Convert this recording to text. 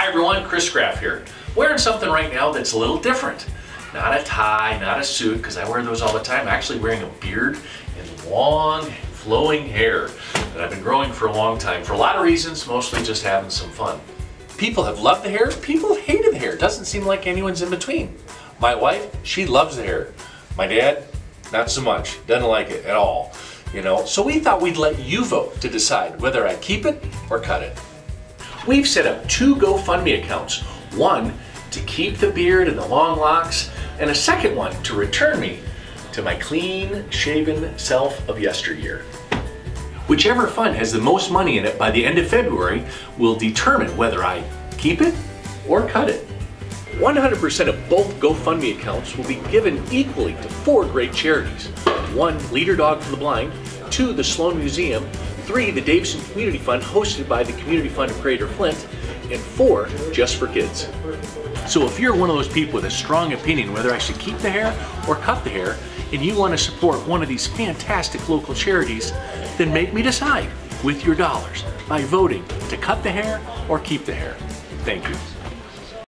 Hi everyone, Chris Graff here. Wearing something right now that's a little different. Not a tie, not a suit, because I wear those all the time. I'm actually wearing a beard and long flowing hair that I've been growing for a long time for a lot of reasons, mostly just having some fun. People have loved the hair, people have hated the hair. Doesn't seem like anyone's in between. My wife, she loves the hair. My dad, not so much, doesn't like it at all. You know, so we thought we'd let you vote to decide whether I keep it or cut it. We've set up two GoFundMe accounts. One to keep the beard and the long locks, and a second one to return me to my clean shaven self of yesteryear. Whichever fund has the most money in it by the end of February will determine whether I keep it or cut it. 100% of both GoFundMe accounts will be given equally to four great charities. One, Leader Dog for the Blind, two, the Sloan Museum, three, the Davison Community Fund hosted by the Community Fund of Greater Flint, and four, Just for Kids. So if you're one of those people with a strong opinion whether I should keep the hair or cut the hair, and you want to support one of these fantastic local charities, then make me decide with your dollars by voting to cut the hair or keep the hair. Thank you.